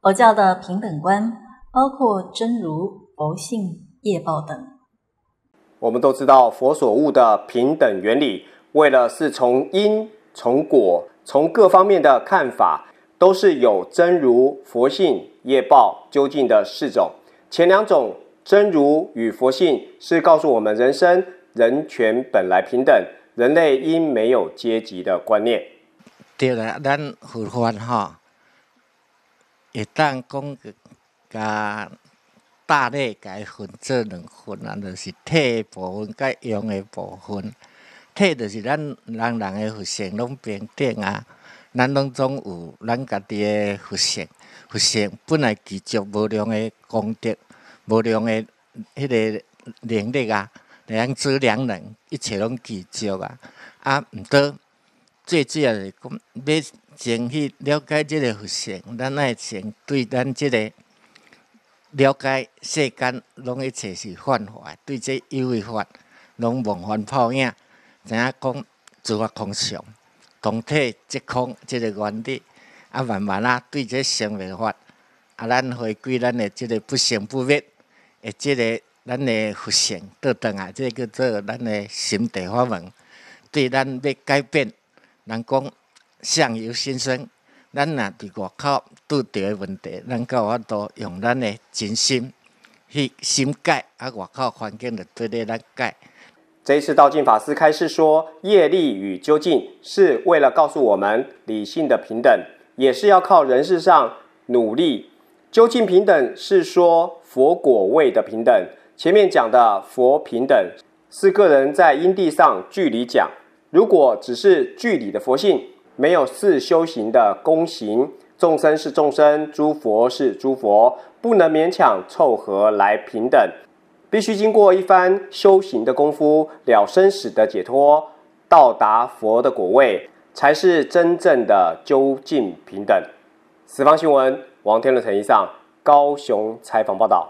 佛教的平等观包括真如、佛性、业报等。我们都知道佛所悟的平等原理，为了是从因、从果、从各方面的看法，都是有真如、佛性、业报究竟的四种。前两种真如与佛性是告诉我们人生人权本来平等，人类应没有阶级的观念。对了，咱佛法吼。会当讲甲大类改分做两份啊，就是体部分甲用的部分。体就是咱人人的佛性拢平等啊，咱拢总有咱家己的佛性。佛性本来具足无量的功德，无量的迄个能力啊，能做良人，一切拢具足啊。啊，毋过最主要是讲要。先去了解即个佛性，咱爱先对咱即个了解世间，拢一切是幻化，对这有为法，拢梦幻泡影，知影讲诸法空相，同体即空即个原理，啊慢慢啊对这生命法，啊咱回归咱的即个不生不灭，诶，即个咱的佛性倒转来，即叫做咱的心地法门，对咱要改变，人讲。相由心生，咱若伫外口拄着诶问题，咱有法度用咱诶真心去心改，啊，外口环境就对咧咱改。这一次道静法师开示说，业力与究竟是为了告诉我们理性的平等，也是要靠人事上努力。究竟平等是说佛果位的平等，前面讲的佛平等是个人在因地上距离讲，如果只是距离的佛性。没有四修行的功行，众生是众生，诸佛是诸佛，不能勉强凑合来平等，必须经过一番修行的功夫，了生死的解脱，到达佛的果位，才是真正的究竟平等。四方新闻，王天乐、陈一上，高雄采访报道。